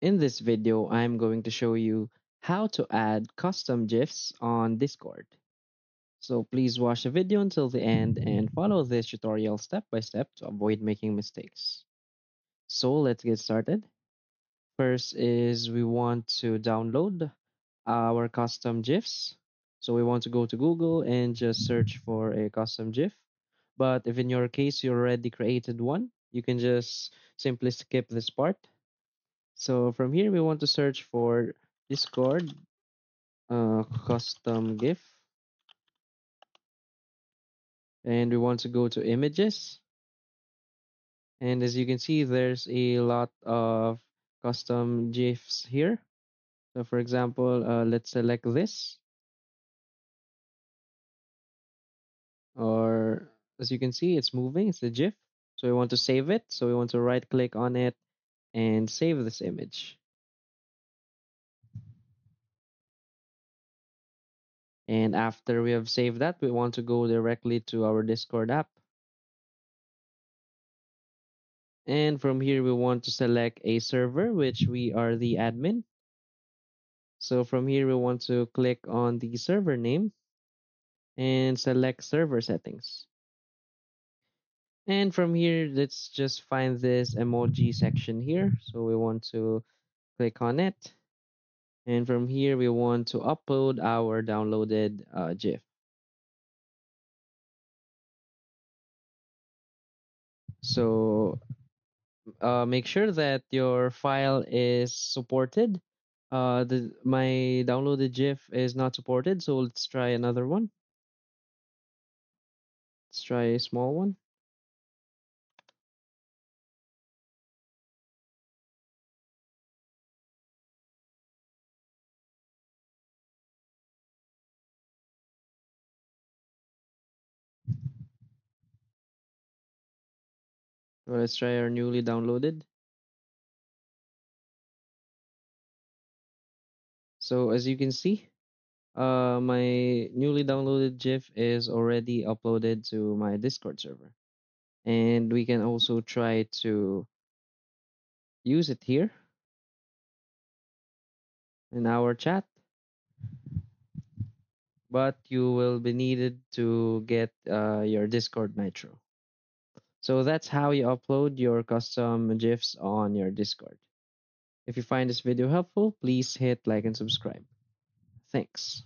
In this video, I'm going to show you how to add custom GIFs on Discord. So please watch the video until the end and follow this tutorial step by step to avoid making mistakes. So let's get started. First is we want to download our custom GIFs. So we want to go to Google and just search for a custom GIF. But if in your case you already created one, you can just simply skip this part. So from here, we want to search for Discord uh, custom GIF. And we want to go to images. And as you can see, there's a lot of custom GIFs here. So for example, uh, let's select this. Or as you can see, it's moving, it's a GIF. So we want to save it. So we want to right click on it and save this image. And after we have saved that, we want to go directly to our Discord app. And from here, we want to select a server, which we are the admin. So from here, we want to click on the server name and select server settings. And from here, let's just find this emoji section here. So we want to click on it. And from here, we want to upload our downloaded uh, GIF. So uh, make sure that your file is supported. Uh, the my downloaded GIF is not supported, so let's try another one. Let's try a small one. Let's try our newly downloaded. So as you can see, uh, my newly downloaded GIF is already uploaded to my Discord server. And we can also try to use it here in our chat. But you will be needed to get uh, your Discord Nitro. So that's how you upload your custom GIFs on your Discord. If you find this video helpful, please hit like and subscribe. Thanks.